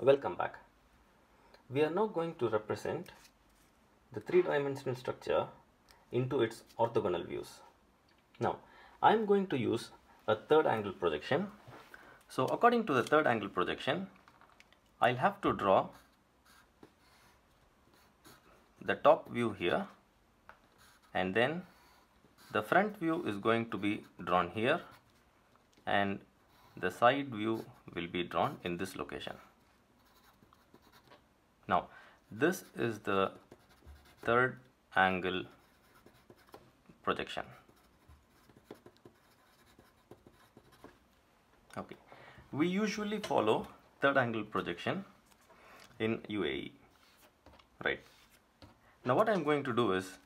Welcome back. We are now going to represent the three-dimensional structure into its orthogonal views. Now, I am going to use a third angle projection. So, according to the third angle projection, I'll have to draw the top view here and then the front view is going to be drawn here and the side view will be drawn in this location. Now this is the third angle projection. Okay, we usually follow third angle projection in UAE, right? Now what I'm going to do is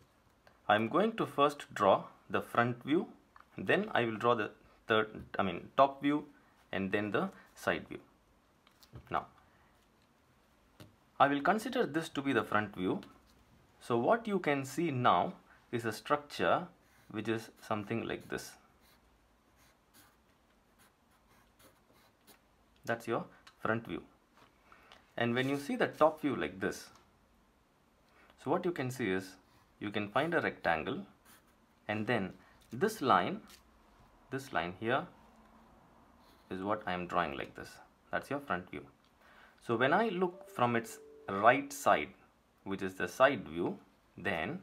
I'm going to first draw the front view, then I will draw the third, I mean top view and then the side view. Now I will consider this to be the front view. So what you can see now is a structure which is something like this. That's your front view. And when you see the top view like this, so what you can see is you can find a rectangle and then this line, this line here is what I am drawing like this. That's your front view. So when I look from its right side, which is the side view, then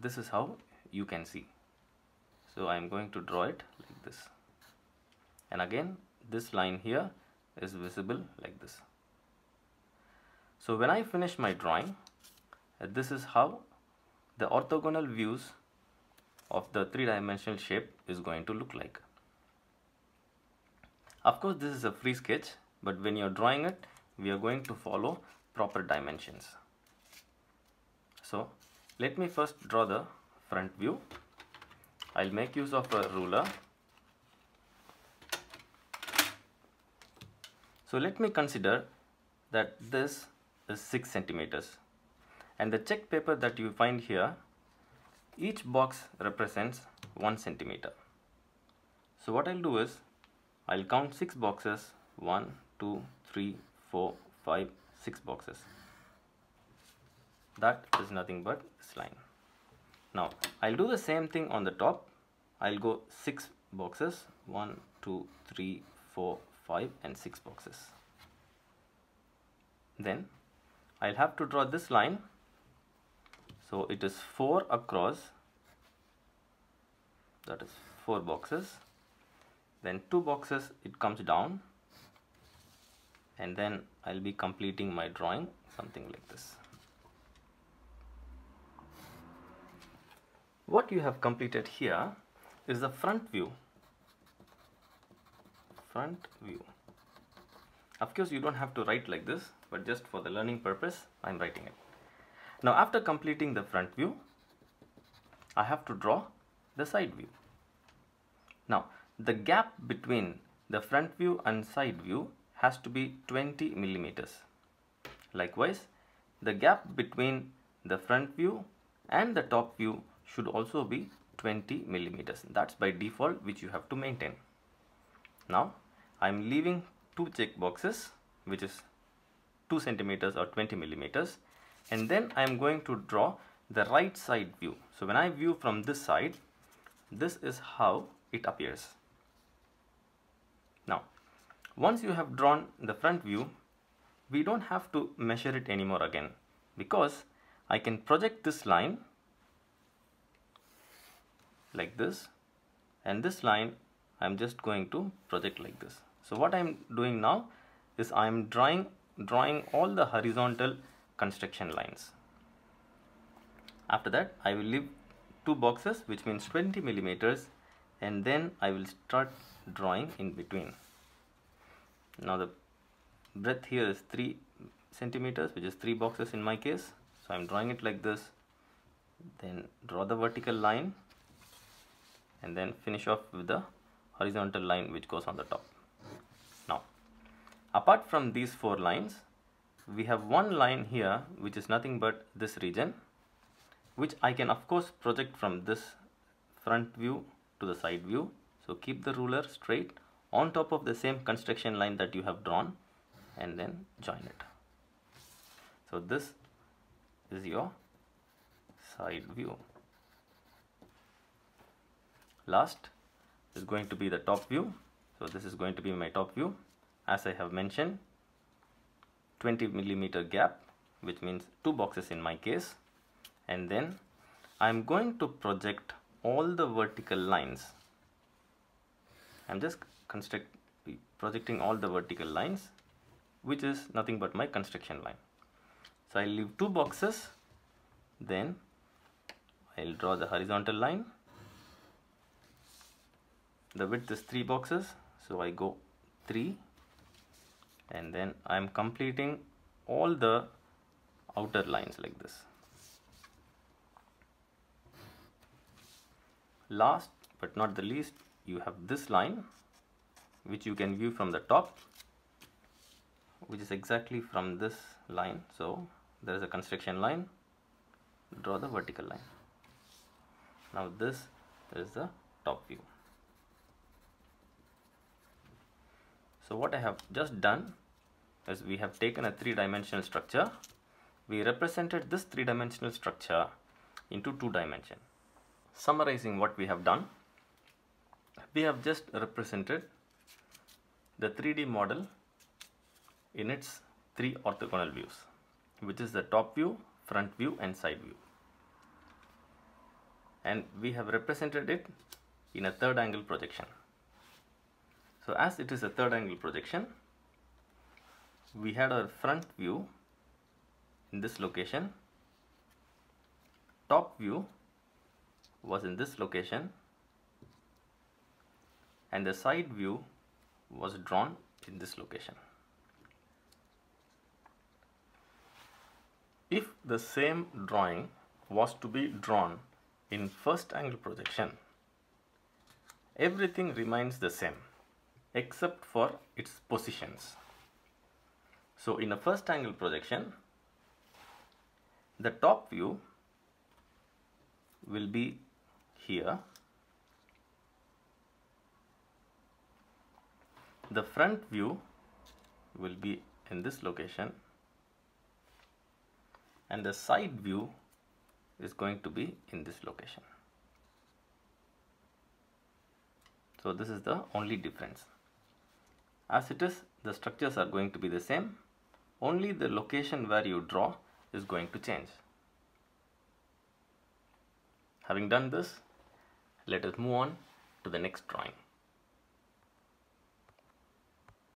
this is how you can see. So I am going to draw it like this. And again, this line here is visible like this. So when I finish my drawing, this is how the orthogonal views of the three-dimensional shape is going to look like. Of course, this is a free sketch, but when you're drawing it, we are going to follow proper dimensions. So, let me first draw the front view. I'll make use of a ruler. So, let me consider that this is 6 centimeters and the check paper that you find here each box represents 1 centimeter. So what I'll do is I'll count 6 boxes 1, 2, 3, 4, 5, 6 boxes. That is nothing but this line. Now I'll do the same thing on the top. I'll go 6 boxes 1, 2, 3, 4, 5 and 6 boxes. Then I'll have to draw this line so it is 4 across that is 4 boxes then 2 boxes it comes down and then I'll be completing my drawing something like this. What you have completed here is the front view. Front view. Of course you don't have to write like this but just for the learning purpose I'm writing it. Now after completing the front view, I have to draw the side view. Now the gap between the front view and side view has to be 20 millimeters. Likewise, the gap between the front view and the top view should also be 20 millimeters. That's by default which you have to maintain. Now I am leaving two check boxes which is 2 centimeters or 20 millimeters and then I am going to draw the right side view. So when I view from this side, this is how it appears. Once you have drawn the front view, we don't have to measure it anymore again because I can project this line like this and this line I'm just going to project like this. So what I'm doing now is I'm drawing drawing all the horizontal construction lines. After that I will leave two boxes which means 20 millimeters and then I will start drawing in between. Now the breadth here is 3 centimeters which is 3 boxes in my case. So I am drawing it like this then draw the vertical line and then finish off with the horizontal line which goes on the top. Now apart from these four lines we have one line here which is nothing but this region which I can of course project from this front view to the side view so keep the ruler straight on top of the same construction line that you have drawn and then join it. So this is your side view. Last is going to be the top view. So this is going to be my top view. As I have mentioned 20 millimeter gap which means two boxes in my case. And then I'm going to project all the vertical lines. I'm just construct projecting all the vertical lines which is nothing but my construction line. So I'll leave two boxes then I'll draw the horizontal line. The width is three boxes so I go three and then I'm completing all the outer lines like this. Last but not the least you have this line which you can view from the top which is exactly from this line so there is a construction line draw the vertical line now this is the top view So what I have just done is we have taken a three-dimensional structure. We represented this three-dimensional structure into two dimension. Summarizing what we have done, we have just represented the 3D model in its three orthogonal views, which is the top view, front view and side view. And we have represented it in a third angle projection. So as it is a third angle projection, we had our front view in this location, top view was in this location and the side view was drawn in this location. If the same drawing was to be drawn in first angle projection, everything remains the same except for its positions. So in a first angle projection, the top view will be here. The front view will be in this location and the side view is going to be in this location. So this is the only difference. As it is, the structures are going to be the same. Only the location where you draw is going to change. Having done this, let us move on to the next drawing.